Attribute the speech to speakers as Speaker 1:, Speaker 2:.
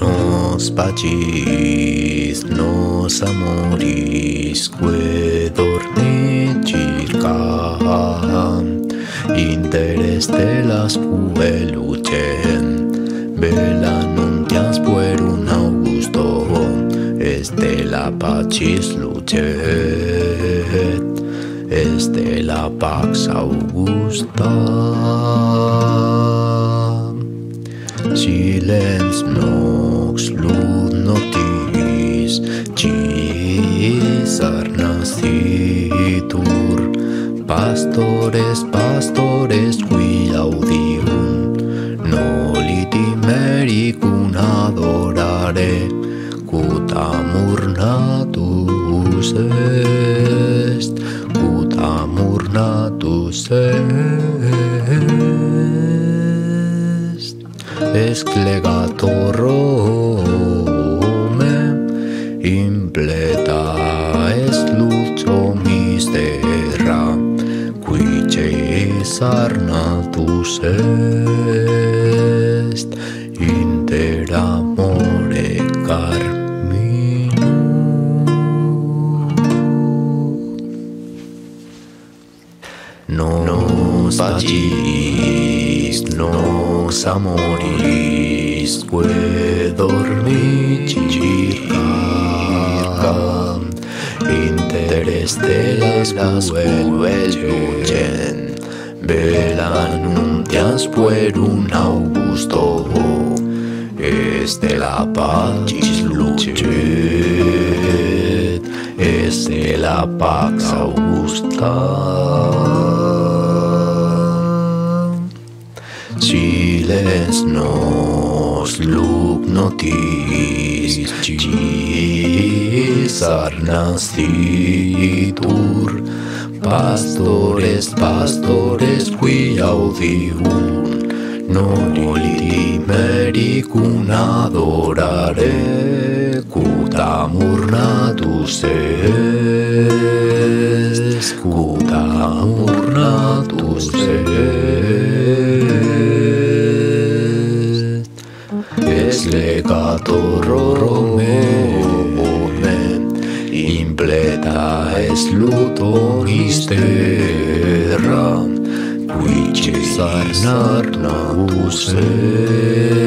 Speaker 1: Nos pagis, nos amoris, que dormicircam, interes de las pueluchen, vela nuntias por un augusto, este la pachis luchet, este la pax augusta. Silens nox lud notis Cisar nascitur Pastores, pastores, qui audium Noliti mericum adorare Cut amur natus est Cut magnatus est esclegator Rome impleta est lucio mistera qui Caesar natus est. nos pagis nos amoris que dormicircam interes de las vuelven velan nuntias por un augusto este la pagis lucet este la pax augusta Silens nos luc notis Cisar nascitur Pastores, pastores, qui audium Noliti mericum adorare Cut amur natus est Cut amur natus est adoro Romeo impleta est luto mistera qui cesar narnatus est